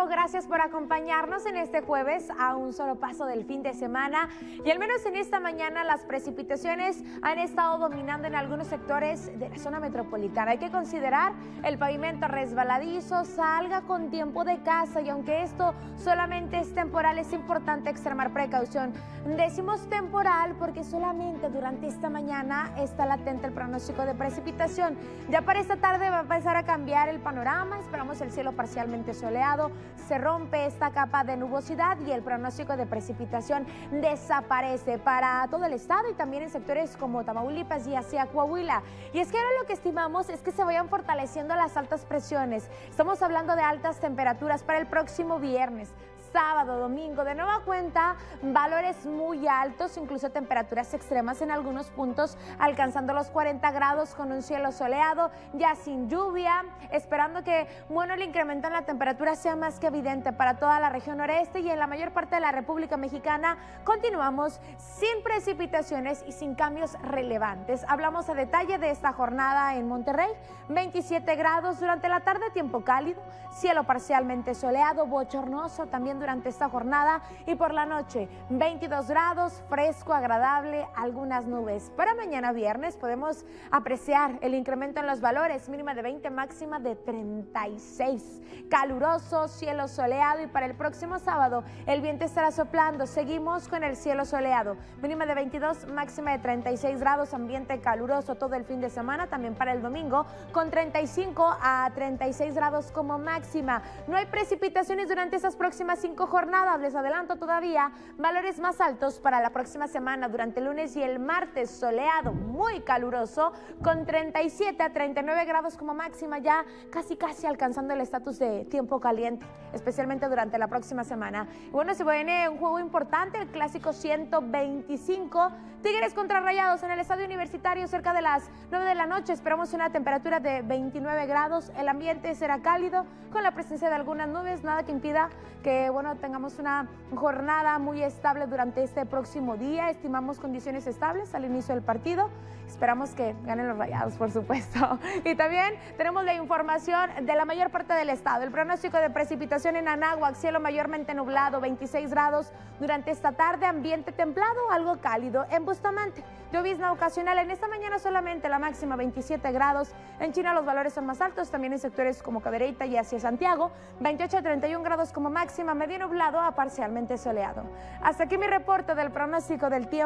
tiempo, gracias por acompañarnos en este jueves a un solo paso del fin de semana y al menos en esta mañana las precipitaciones han estado dominando en algunos sectores de la zona metropolitana. Hay que considerar el pavimento resbaladizo, salga con tiempo de casa y aunque esto solamente es temporal es importante extremar precaución. Decimos temporal porque solamente durante esta mañana está latente el pronóstico de precipitación. Ya para esta tarde va a empezar a cambiar el panorama, esperamos el cielo parcialmente soleado, se rompe esta capa de nubosidad y el pronóstico de precipitación desaparece para todo el estado y también en sectores como Tamaulipas y hacia Coahuila. Y es que ahora lo que estimamos es que se vayan fortaleciendo las altas presiones. Estamos hablando de altas temperaturas para el próximo viernes sábado, domingo. De nueva cuenta, valores muy altos, incluso temperaturas extremas en algunos puntos, alcanzando los 40 grados con un cielo soleado, ya sin lluvia, esperando que, bueno, el incremento en la temperatura sea más que evidente para toda la región noreste y en la mayor parte de la República Mexicana. Continuamos sin precipitaciones y sin cambios relevantes. Hablamos a detalle de esta jornada en Monterrey, 27 grados durante la tarde, tiempo cálido, cielo parcialmente soleado, bochornoso también durante esta jornada y por la noche 22 grados, fresco, agradable, algunas nubes. Para mañana viernes podemos apreciar el incremento en los valores, mínima de 20, máxima de 36. Caluroso, cielo soleado y para el próximo sábado el viento estará soplando. Seguimos con el cielo soleado, mínima de 22, máxima de 36 grados, ambiente caluroso todo el fin de semana, también para el domingo con 35 a 36 grados como máxima. No hay precipitaciones durante esas próximas cinco jornadas. Les adelanto todavía valores más altos para la próxima semana durante el lunes y el martes. Soleado, muy caluroso, con 37 a 39 grados como máxima, ya casi casi alcanzando el estatus de tiempo caliente, especialmente durante la próxima semana. Y bueno, se viene un juego importante, el clásico 125. Tigres contra Rayados en el estadio universitario cerca de las 9 de la noche. Esperamos una temperatura de 29 grados. El ambiente será cálido con la presencia de algunas nubes, nada que impida que bueno, tengamos una jornada muy estable durante este próximo día. Estimamos condiciones estables al inicio del partido. Esperamos que ganen los rayados, por supuesto. Y también tenemos la información de la mayor parte del estado. El pronóstico de precipitación en Anáhuac, cielo mayormente nublado, 26 grados durante esta tarde, ambiente templado, algo cálido. En Bustamante, llovizna ocasional. En esta mañana solamente la máxima 27 grados. En China los valores son más altos, también en sectores como Cadereyta y hacia Santiago, 28 a 31 grados como máxima, medio nublado a parcialmente soleado. Hasta aquí mi reporte del pronóstico del tiempo.